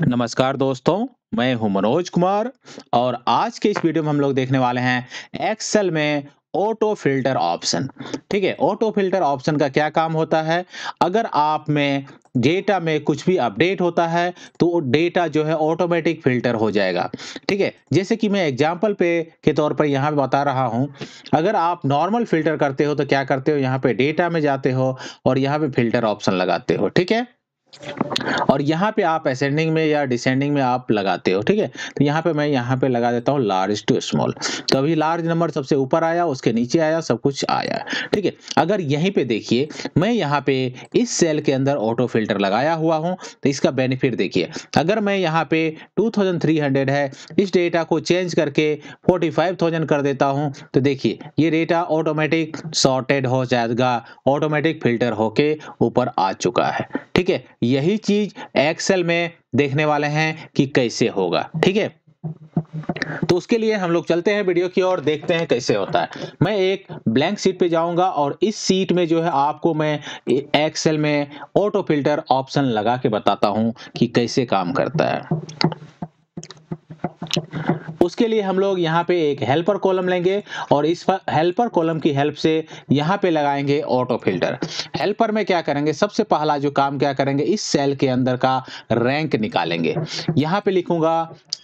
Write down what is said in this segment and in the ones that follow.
नमस्कार दोस्तों, मैं हूँ मनोज कुमार और आज के इस वीडियो में हम लोग देखने वाले हैं एक्सेल में ऑटो फ़िल्टर ऑप्शन ठीक है ऑटो फ़िल्टर ऑप्शन का क्या काम होता है? अगर आप में डेटा में कुछ भी अपडेट होता है तो डेटा जो है ऑटोमेटिक फ़िल्टर हो जाएगा। ठीक है, जैसे कि मैं एग्जांपल पे के तौर पर यहाँ पे बता रहा हूँ, अगर आप नॉर्मल फ़िल्टर करते हो तो क्या करते हो? यहाँ पे डेटा में जाते हो और यहाँ पे फ़िल्टर ऑप्शन लगाते हो। ठीक है? और यहाँ पे आप असेंडिंग में या डिसेंडिंग में आप लगाते हो, ठीक है? तो यहाँ पे मैं यहाँ पे लगा देता हूँ लार्ज टू स्मॉल तो अभी लार्ज नंबर सबसे ऊपर आया, उसके नीचे आया, सब कुछ आया, ठीक है? अगर यहीं पे देखिए, मैं यहाँ पे इस सेल के अंदर ऑटो फ़िल्टर लगाया हुआ हूँ तो इसका बेनिफिट देखिए। अगर मैं यहाँ पे 2300 है, इस डेटा को चेंज करके 45000 कर देता हूँ तो देखिए, ये डेटा ऑटोमेटिक सॉर्टेड हो जाएगा ऑटोमेटिक फ़िल्टर होके ऊपर आ चुका है, ठीक है? यही चीज़ एक्सेल में देखने वाले हैं कि कैसे होगा, ठीक है? तो उसके लिए हम लोग चलते हैं वीडियो की ओर, देखते हैं कैसे होता है। मैं एक ब्लैंक सीट पे जाऊँगा और इस सीट में जो है आपको मैं एक्सेल में ऑटो फ़िल्टर ऑप्शन लगा के बताता हूँ कि कैसे काम करता है। उसके लिए हम लोग यहाँ पे एक हेल्पर कॉलम लेंगे और इस हेल्पर कॉलम की हेल्प से यहाँ पे लगाएँगे ऑटो फ़िल्टर हेल्पर में क्या करेंगे? सबसे पहला जो काम क्या करेंगे? इस सेल के अंदर का रैंक निकालेंगे। यहाँ पे लिखूँगा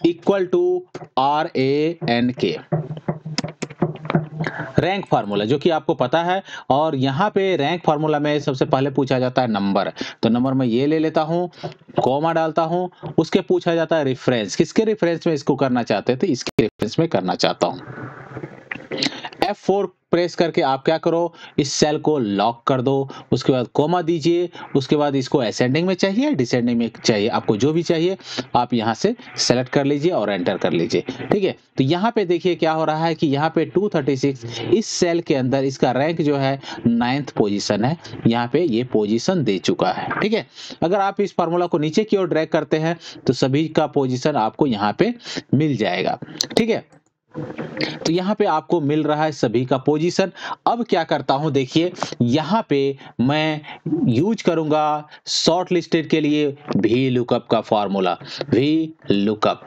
equal to R A N K rank formula, जो कि आपको पता है, और यहाँ पे रैंक फार्मूला में सबसे पहले पूछा जाता है नंबर। तो नंबर में ये ले लेता हूँ, कॉमा डालता हूँ, उसके पूछा जाता है रेफरेंस किसके रेफरेंस में इसको करना चाहते थे इसके रेफरेंस में करना चाहता हूँ। F4 प्रेस करके आप क्या करो, इस सेल को लॉक कर दो। उसके बाद कोमा दीजिए। उसके बाद इसको असेंडिंग में चाहिए डिसेंडिंग में चाहिए। आपको जो भी चाहिए, आप यहाँ से सेलेक्ट कर लीजिए और एंटर कर लीजिए। ठीक है? तो यहाँ पे देखिए क्या हो रहा है कि यहाँ पे 236 इस सेल के अंदर इसका रैंक जो है नाइन्थ पोजीशन है। यहाँ पे ये पोजीशन दे चुका है। ठीक है? अगर आप इस फार्मूला को नीचे की ओर ड्रैग करते हैं तो सभी का पोजिशन आपको यहाँ पे मिल जाएगा। ठीक है? तो यहाँ पे आपको मिल रहा है सभी का पोजीशन अब क्या करता हूँ, देखिए, यहाँ पे मैं यूज़ करूँगा शॉर्ट लिस्टेड के लिए भी लुकअप का फॉर्मूला भी लुकअप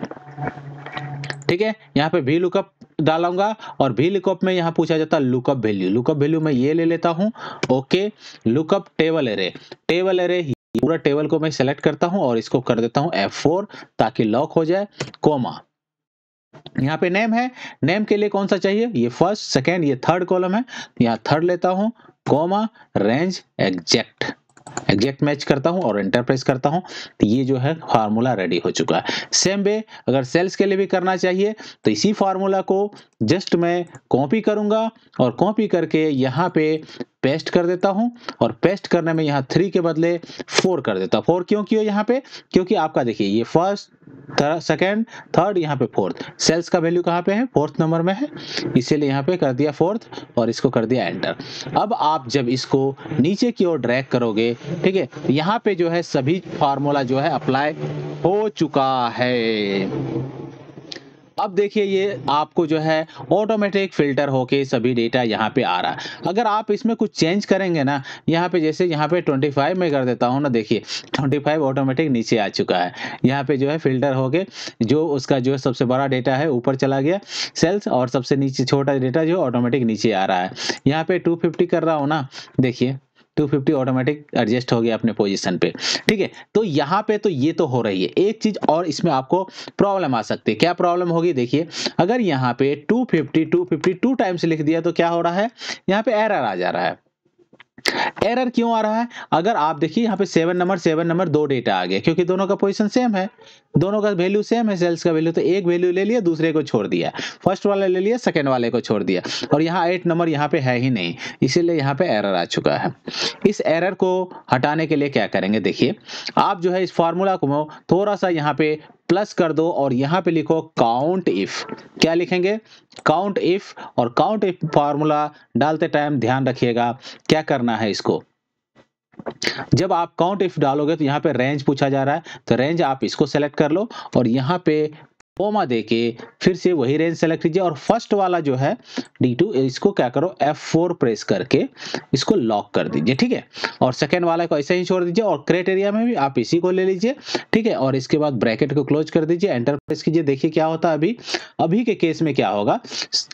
ठीक है? यहाँ पे भी लुकअप डालूँगा और भी लुकअप में यहाँ पूछा जाता है लुकअप वैल्यू लुकअप वैल्यू मैं ये ले लेता हूँ। Okay lookup table array table array पूरा टेबल को मैं सेलेक्ट करता हूँ और इसको कर देता हूँ F4 ताकि लॉक हो जाए कोमा यहाँ पे नेम है। नेम के लिए कौन सा चाहिए? ये फ़र्स्ट सेकेंड ये थर्ड कॉलम है। यहाँ थर्ड लेता हूँ। Comma range exact exact match करता हूँ और एंटर करता हूँ। तो ये जो है फार्मूला रेडी हो चुका है। सेम वे अगर सेल्स के लिए भी करना चाहिए तो इसी फार्मूला को जस्ट मैं कॉपी करूँगा और कॉपी करके यहाँ पे पेस्ट कर देता हूँ और पेस्ट करने में यहाँ थ्री के बदले फोर कर देता फोर क्यों क्यों यहाँ पे? क्योंकि आपका देखिए, ये फ़र्स्ट सेकेंड थर्ड यहाँ पे फोर्थ सेल्स का वैल्यू कहाँ पे है? फोर्थ नंबर में है। इसीलिए यहाँ पे कर दिया फोर्थ और इसको कर दिया एंटर अब आप जब इसको नीचे की ओर ड्रैग करोगे, ठीक है यहाँ पे जो है सभी फार्मूला जो है अप्लाई हो चुका है। अब देखिए ये आपको जो है ऑटोमेटिक फ़िल्टर होके सभी डेटा यहाँ पे आ रहा है। अगर आप इसमें कुछ चेंज करेंगे ना, यहाँ पे जैसे यहाँ पे 25 में कर देता हूँ ना, देखिए 25 ऑटोमेटिक नीचे आ चुका है। यहाँ पे जो है फ़िल्टर होके जो उसका जो सबसे बड़ा डेटा है ऊपर चला गया। सेल्स और सबसे नीचे छोटा डेटा जो ऑटोमेटिक नीचे आ रहा है। यहाँ पे टू कर रहा हूँ ना, देखिए। 250 ऑटोमेटिक एडजस्ट हो गया अपने पोजीशन पे। ठीक है? तो यहाँ पे तो ये तो हो रही है। एक चीज़ और इसमें आपको प्रॉब्लम आ सकती है। क्या प्रॉब्लम होगी? देखिए, अगर यहाँ पे 250 250 टू टाइम्स लिख दिया तो क्या हो रहा है? यहाँ पे एरर आ जा रहा है। एरर क्यों आ रहा है? अगर आप देखिए, यहाँ पे सेवन नंबर सेवन नंबर दो डेटा आ गया क्योंकि दोनों का पोजीशन सेम है। दोनों का वैल्यू सेम है सेल्स का वैल्यू तो एक वैल्यू ले लिया, दूसरे को छोड़ दिया। फ़र्स्ट वाला ले लिया सेकेंड वाले को छोड़ दिया। और यहाँ एट नंबर यहाँ पे है ही नहीं, इसीलिए यहाँ पे एरर आ चुका है। इस एरर को हटाने के लिए क्या करेंगे? देखिए, आप जो है इस फॉर्मूला को थोड़ा सा यहाँ पे प्लस कर दो और यहाँ पे लिखो काउंट इफ़ क्या लिखेंगे? काउंट इफ़ और काउंट इफ़ फॉर्मूला डालते टाइम ध्यान रखिएगा। क्या करना है इसको? जब आप काउंट इफ़ डालोगे तो यहाँ पे रेंज पूछा जा रहा है तो रेंज आप इसको सेलेक्ट कर लो और यहाँ पे कोमा दे के फिर से वही रेंज सेलेक्ट कीजिए और फ़र्स्ट वाला जो है D2 इसको क्या करो F4 प्रेस करके इसको लॉक कर दीजिए, ठीक है? और सेकेंड वाला को ऐसे ही छोड़ दीजिए और क्रेट एरिया में भी आप इसी को ले लीजिए, ठीक है? और इसके बाद ब्रैकेट को क्लोज कर दीजिए एंटर प्रेस कीजिए, देखिए क्या होता है अभी। अभी के केस में क्या होगा?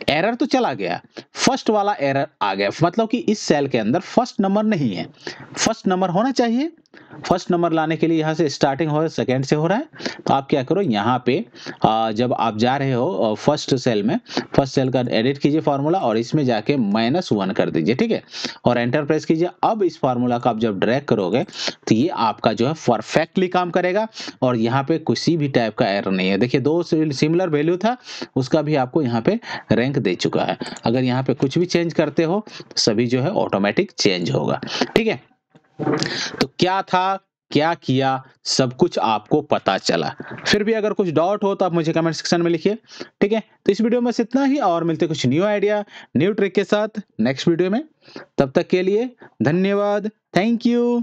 एरर तो चला गया। फ़र्स्ट वाला एरर आ गया। मतलब कि इस सेल के अंदर फ़र्स्ट नंबर नहीं है। फ़र्स्ट नंबर होना चाहिए। फ़र्स्ट नंबर लाने के लिए यहाँ से स्टार्टिंग हो रहा है सेकेंड से हो रहा है। तो आप क्या करो, यहाँ पे जब आप जा रहे हो फ़र्स्ट सेल में फ़र्स्ट सेल का एडिट कीजिए फार्मूला और इसमें जाके माइनस वन कर दीजिए, ठीक है? और एंटर प्रेस कीजिए। अब इस फार्मूला का आप जब ड्रैग करोगे तो ये आपका जो है परफेक्टली काम करेगा और यहाँ पे किसी भी टाइप का एरर नहीं है। देखिए, दो सिमिलर वैल्यू था, उसका भी आपको यहाँ पे रैंक दे चुका है। अगर यहाँ पे कुछ भी चेंज करते हो, सभी जो है ऑटोमेटिक चेंज होगा, ठीक है? तो क्या था, क्या किया, सब कुछ आपको पता चला। फिर भी अगर कुछ डाउट हो तो आप मुझे कमेंट सेक्शन में लिखिए, ठीक है? तो इस वीडियो में बस इतना ही और मिलते कुछ न्यू आइडिया न्यू ट्रिक के साथ नेक्स्ट वीडियो में। तब तक के लिए धन्यवाद। Thank you